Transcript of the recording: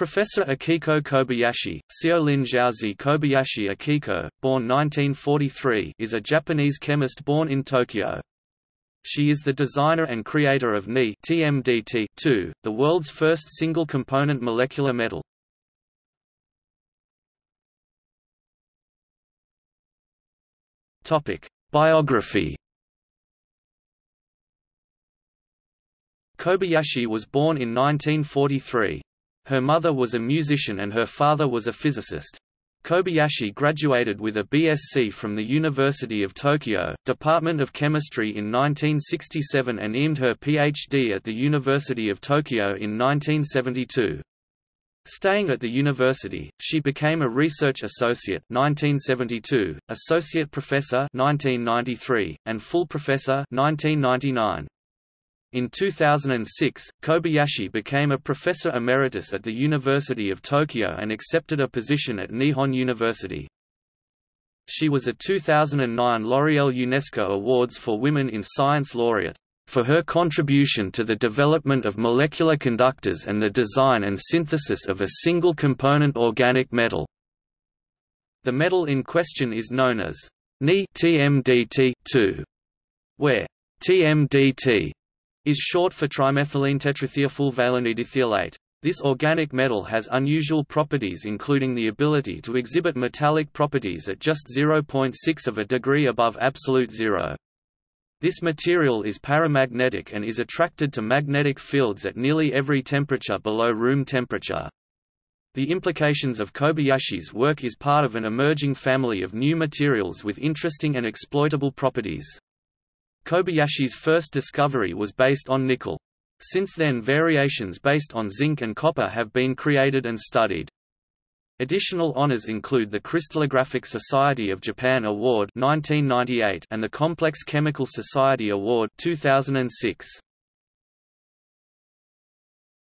Professor Akiko Kobayashi, Seolin Zhaozi Kobayashi Akiko, born 1943 is a Japanese chemist born in Tokyo. She is the designer and creator of Ni TMDT2, the world's first single-component molecular metal. Topic: Biography Kobayashi was born in 1943. Her mother was a musician and her father was a physicist. Kobayashi graduated with a BSc from the University of Tokyo, Department of Chemistry in 1967 and earned her PhD at the University of Tokyo in 1972. Staying at the university, she became a research associate 1972, associate professor 1993, and full professor 1999. In 2006, Kobayashi became a professor emeritus at the University of Tokyo and accepted a position at Nihon University. She was a 2009 L'Oréal UNESCO Awards for Women in Science laureate, for her contribution to the development of molecular conductors and the design and synthesis of a single-component organic metal. The metal in question is known as Ni TMDT2, where TMDT is short for trimethylene tetrathiafulvalenedithiolate. This organic metal has unusual properties including the ability to exhibit metallic properties at just 0.6 of a degree above absolute zero. This material is paramagnetic and is attracted to magnetic fields at nearly every temperature below room temperature. The implications of Kobayashi's work is part of an emerging family of new materials with interesting and exploitable properties. Kobayashi's first discovery was based on nickel. Since then variations based on zinc and copper have been created and studied. Additional honors include the Crystallographic Society of Japan Award 1998 and the Complex Chemical Society Award 2006.